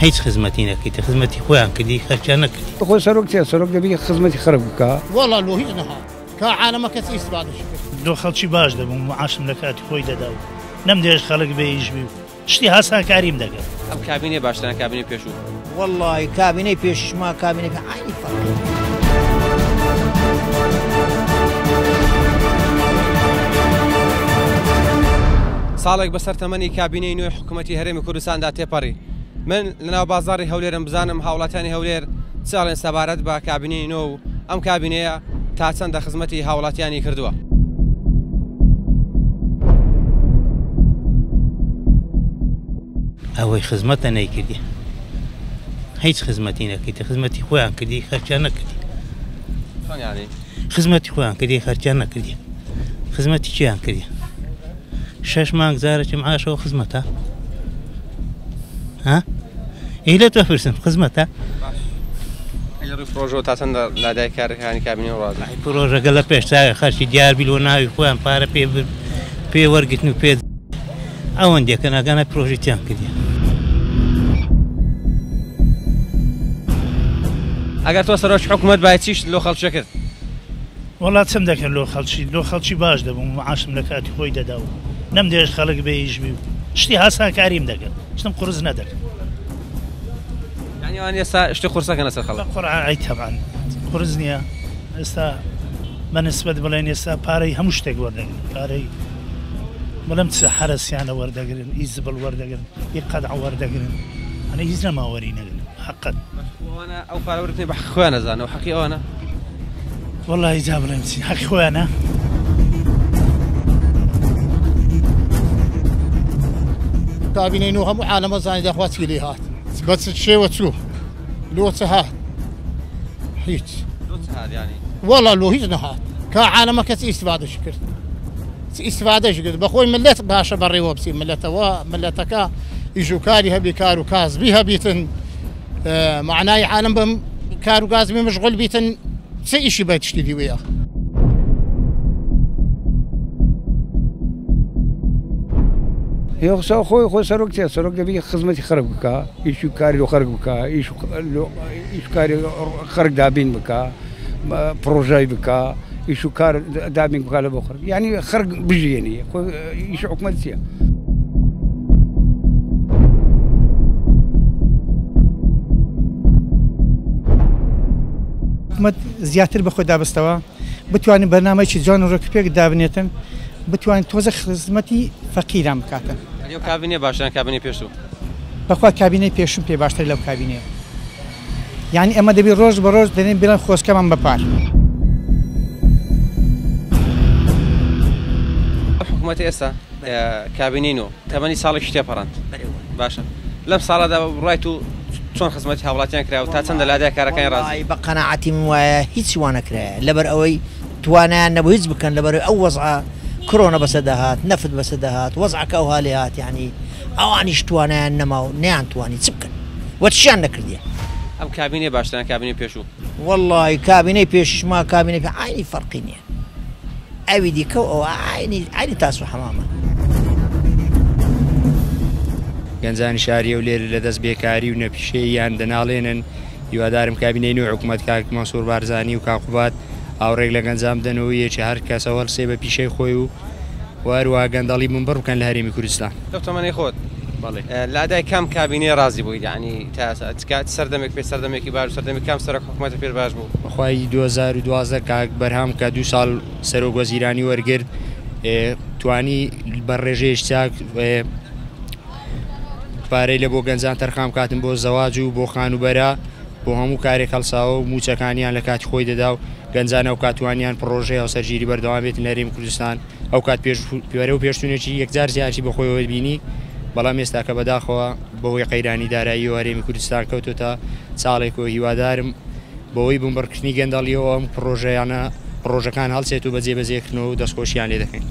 هیچ خزمەتی نەکەیت خزمەتی خۆیان کردی خەرچیان نەکردی خۆی سەرۆکتیە سەرۆک دەبی خزمەتی خرب بکە وڵا لۆهی نەها کە عامە کەس ئیسباش دۆ خەڵکی باش دەبووم عاشم لە کاتی خۆی دەدا نەم دێش خەڵک بێژبی شتی هاسان کاریم دەگەن ئەم کابینێ باشتان کابینێ پێشوو وڵی کابینەی پێشما کابینەکە عینی فەکرد. ساڵێک بەسەر تەمەنی کابینەی نوێی حکوومەتتی هەرێمی کوردستاندا تێپەڕی من لەناو بازاری هەولێرم بزانم هاوڵاتانی هەولێر چاڵێن سەبارەت بە کابینی نۆ و ئەم کابینەیە تا چەندە خزمەتی هاوڵاتیانی کردووە. ئەوەی خزمەتە نەیکردی. هیچ خزمەتی نەکەیتە خزمەتی خۆیان کردی خەرچیان نەکردی. خزمەتی خۆیان کردی خەرچیان نەکردی. خزمەتی چیان کردی. شەش مانگ زارەکەم ئاشەوە خزمەتە. ها ئیلە تۆ پرسم خزمەتە پرۆژۆ تا چەندە لادای کارەکانی کابینی ڕاز پرۆژەکە لە پێشتاوی خەرشی دیاربی لۆ ناوی خۆیان پارە پێ پێ وەرگتن و پێ ئەوەندێکە ناگەنە پرۆژیتیان کردی ئەگەر تۆ سەرۆژ حکوومەت باچیش لۆ خەڵچە کرد وڵات چەم دەکرد لۆ خەڵکی لۆ خەڵکی باش دەبووم عاشم لە کاتی خۆی دەداوە نەم دێش خەڵک بێژبی و شتي هاسان كريم دك شتم قرز ندك يعني انا سا شتي قرصه كان سا خلاص قرعه اي طبعا قرزني استا من نسبت بلين استا باري همش تك ورد باري ملم تسحرس يعني ورد اجرن ايزبل ورد اجرن يقعد على ورد اجرن انا ايزنا ما ورينا حقا وانا او قال ورتني بحق خوانا زانا وحقي انا والله يجاب لهم خوانا تابينينوها معالمة زاني أخواتي هات بس الشيء وتشوف لوت هات هيت لوت هات يعني والله لو هيت نهات كا عالمة كت استفادة شكر استفادة شكر بخوي ملت باشا بري وبسي ملت و ملت كا يجو كاري هبي كارو كاز بيها بيتن آه معناي عالم بم كارو كاز مشغول بيتن سي إشي بيتشتي دي وياه هێڵسا خۆی خۆ سەرۆک تێ سەرۆک دەبی خزمەتی خەرب بکە ئیش و کاری و خەرگ بکە ئیش کاری خەرگ دابین بکە پرۆژای بکە ئیش و کار دابین بکە لە بۆ خەرگ ینی خەرگ بژێنی ئیش حکومەتیە. حکومت زیاتر بەخۆی دابستەوە بتوانین بەنامەیەکی جوان ڕکپێک دابنێتن بتوانین تۆزە خزمەتی فەقیران بکاتن. کابینێ باشیان کابینی پێشوو بەخوا کابینەی پێشوم پێ باشتر لەو کابینێ یعنی ئەمە دەبی ڕۆژ بە ڕۆژ دێنێن بێن خۆشکەمان بەپار حکوومەتی ئێستا کابینین و تەمەنی ساڵی شتێپەڕند باشە لەم ساڵدا ڕای و چۆن خزمەتی هاوڵاتیان کرا و تا چەندە لادای کارەکانی ڕازی بە قەنەعاتیم وایە هیچ وانەکرێ لەبەر ئەوەی توانیان نەبوو هیچ بکەن لەبەر ئەو وەزعە کرۆنە بەسە دەهات نەفت بەسە دەهات وەزعکە و هاالێ هاات ینی ئەوانیش توانیان نەما و نیان توانی چ بکەن وەچیان نەکردیە ئەم کابینێ باشتان کابینێ پێشوو وەڵی کابینەی پێشما کابینێ پێ ئاینی فەرقی نییە ئەوی دیکە ئەو ئاینی ئاینی تاسو حەمامە گەنجانی شاریە و لێر لە دەست بێکاری و نەپیشەی یان دەناڵێنن هیوادارم کابینەی نوێ حکوومەت کاک مەسوور بارزانانی و کاقوبات ئاوڕێک لە گەنجام دەن و یەکی هەر کەسەوەڵ سێ بە پیشەی خۆی و وەروە گەندەڵی من بڕ بکەن لە هەرمی کوردستان دەتەمەی خۆت لادای کام کابینێ ڕازی بووی ینی تاکات سەردەمێک پێ سەردەمێکی باش سەردەمی کام سەر حکوومەتە پێ باش بوو خی 2012 کاک بەرهام کە دو ساڵ سەرۆگۆزیرانی وەرگرت توانی بە ڕێژێش چاک پارەی لە بۆ گەنجان تەرخام کاتم بۆ زەواج و بۆ خانوبەرە بۆ هەموو کارێک هەڵساوە و موچەکانیان لە کاتی خۆی دەدا و گەنجانە و کاتوانیان پرۆژێ ئەو سەرگیری بەردەوام بێت نەریم کوردستان ئەو کات پێوەرە و پێشتونێکی یەکجار زیاتی بەخۆیەوە بینی بەڵام ئێستا کە بەداخەوە بەوەی قەیرانی دارایی و هەرێمی کوردستان کەوتۆتە ساڵێک و هیوادارم بەوەی بمبەرکردنی گەندەڵیەوە ئەم پرۆژەیانە پرۆژەکان هەڵسێت و بەجێ بەجێکردن و دەستخۆشیان لێ دەکەین.